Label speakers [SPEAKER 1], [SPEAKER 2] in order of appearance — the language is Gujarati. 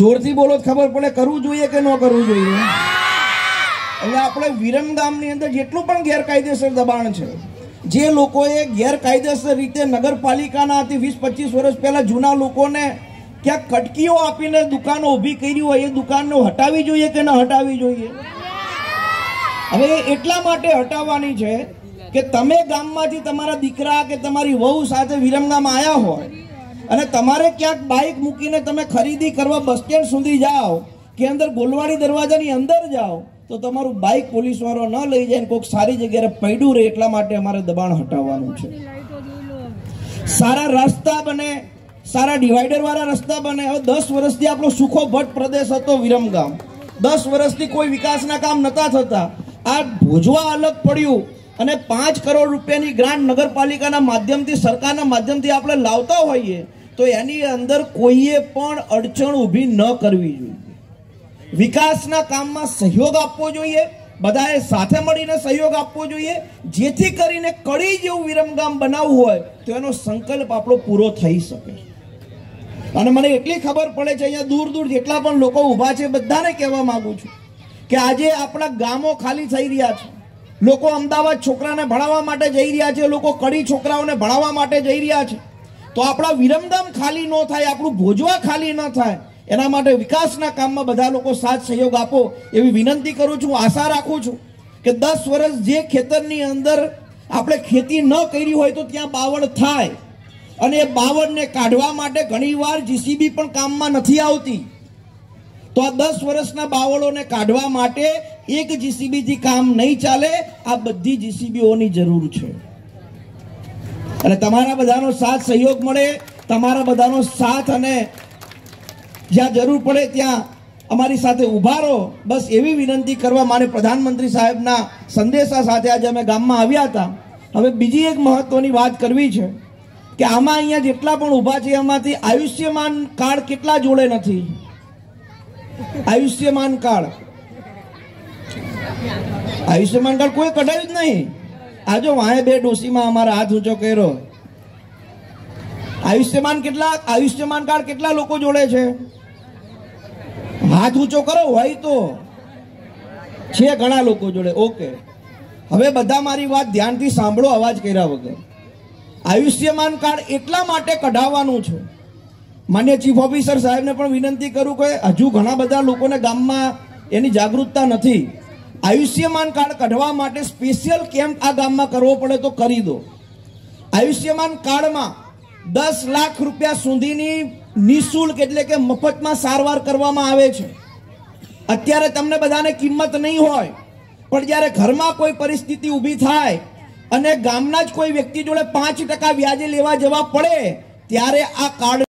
[SPEAKER 1] જોરથી બોલો ખબર પડે, કરવું જોઈએ કે ન કરવું જોઈએ? એટલે આપણે વિરમગામની અંદર જેટલું પણ ગેરકાયદેસર દબાણ છે, જે લોકોએ ગેરકાયદેસર રીતે નગરપાલિકાના વીસ પચીસ વર્ષ પહેલા જૂના લોકોને ક્યાંક કટકીઓ આપીને દુકાનો ઊભી કરી હોય, એ દુકાનને હટાવી જોઈએ કે ન હટાવી જોઈએ? હવે એટલા માટે હટાવવાની છે કે તમે ગામમાંથી તમારા દીકરા કે તમારી વહુ સાથે વિરમગામ આવ્યા હોય અને તમારે ક્યાંક બાઇક મૂકીને તમે ખરીદી કરવા બસ સ્ટેન્ડ સુધી જાઓ, કે અંદર ગોલવાડી દરવાજાની અંદર જાઓ, તો તમારું બાઇક પોલીસવાળો ન લઈ જાય કોઈક સારી જગ્યાએ પડ્યું રહે એટલા માટે અમારે દબાણ હટાવવાનું છે. સારા રસ્તા બને, સારા ડિવાઈડરવાળા રસ્તા બને. હવે દસ વર્ષથી આપણો સુખો ભટ્ટ પ્રદેશ હતો વિરમગામ. દસ વર્ષથી કોઈ વિકાસના કામ નતા થતા. આ ભોજવા અલગ પડ્યું અને પાંચ કરોડ રૂપિયાની ગ્રાન્ટ નગરપાલિકાના માધ્યમથી, સરકારના માધ્યમથી આપણે લાવતા હોઈએ તો એની અંદર કોઈએ પણ અડચણ ઊભી ન કરવી જોઈએ. વિકાસના કામમાં સહયોગ આપવો જોઈએ, બધાએ સાથે મળીને સહયોગ આપવો જોઈએ. જેથી કરીને કડી જેવું વિરમગામ બનાવવું હોય, તો એનો સંકલ્પ આપણો પૂરો થઈ શકે. અને મને એટલી ખબર પડે છે, અહીંયા દૂર દૂર જેટલા પણ લોકો ઊભા છે, બધાને કહેવા માંગુ છું કે આજે આપણા ગામો ખાલી થઈ રહ્યા છે. લોકો અમદાવાદ છોકરાને ભણાવવા માટે જઈ રહ્યા છે, લોકો કડી છોકરાઓને ભણાવવા માટે જઈ રહ્યા છે. તો આપણા વિરમગામ ખાલી ન થાય, આપણું ભોજવા ખાલી ન થાય. એના માટે વિકાસના કામમાં બધા લોકો સાથ સહયોગ આપો એવી વિનંતી કરું છું આશા રાખું છું કે દસ વર્ષ જે ખેતરની અંદર આપણે ખેતી ન કરી હોય તો ત્યાં બાવળ થાય. અને એ બાવળને કાઢવા માટે ઘણીવાર જીસીબી પણ કામમાં નથી આવતી. તો આ દસ વર્ષના બાવળોને કાઢવા માટે એક જીસીબીથી કામ નહીં ચાલે, આ બધી જીસીબીઓની જરૂર છે. અને તમારા બધાનો સાથ સહયોગ મળે, તમારા બધાનો સાથ અને જ્યાં જરૂર પડે ત્યાં અમારી સાથે ઊભા રહો. બસ એવી વિનંતી કરવા મારે પ્રધાનમંત્રી સાહેબના સંદેશા સાથે આજે અમે ગામમાં આવ્યા હતા. હવે બીજી એક મહત્વની વાત કરવી છે કે આમાં અહીંયા જેટલા પણ ઊભા છે, એમાંથી આયુષ્યમાન કાર્ડ કેટલા જોડે નથી? આયુષ્યમાન કાર્ડ. આયુષ્યમાન કાર્ડ કોઈ કઢાયું જ નહીં. આજો વાહે બે ડોસીમાં અમારા હાથ ઊંચો કર્યો. આયુષ્યમાન કેટલા આયુષ્યમાન કાર્ડ કેટલા લોકો જોડે છે? હાથ ઊંચો કરો, હોય તો. છે ઘણા લોકો જોડે, ઓકે. હવે બધા મારી વાત ધ્યાનથી સાંભળો અવાજ કર્યા વગર. આયુષ્યમાન કાર્ડ એટલા માટે કઢાવવાનું છે. માન્ય ચીફ ઓફિસર સાહેબને પણ વિનંતી કરું કે હજુ ઘણા બધા લોકોને ગામમાં એની જાગૃતતા નથી. આયુષ્યમાન કાર્ડ કઢવા માટે સ્પેશિયલ કેમ્પ આ ગામમાં કરવો પડે તો કરી દો. આયુષ્યમાન કાર્ડમાં દસ લાખ રૂપિયા સુધીની નિઃશુલ્ક એટલે કે મફતમાં સારવાર કરવામાં આવે છે. અત્યારે તમને બધાને કિંમત નહીં હોય, પણ જ્યારે ઘરમાં કોઈ પરિસ્થિતિ ઊભી થાય અને ગામના જ કોઈ વ્યક્તિ જોડે પાંચ ટકા વ્યાજે લેવા જવા પડે, ત્યારે આ કાર્ડ